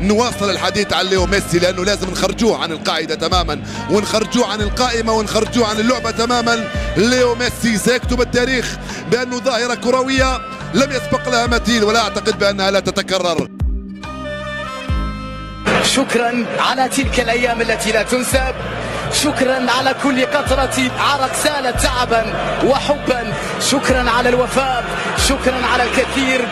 نواصل الحديث عن ليو ميسي لأنه لازم نخرجوه عن القاعدة تماما ونخرجوه عن القائمة ونخرجوه عن اللعبة تماما. ليو ميسي سيكتب التاريخ بأنه ظاهرة كروية لم يسبق لها مثيل ولا أعتقد بأنها لا تتكرر. شكرا على تلك الأيام التي لا تنسى. شكرا على كل قطرة عرق سالت تعبا وحبا. شكرا على الوفاء. شكرا على الكثير.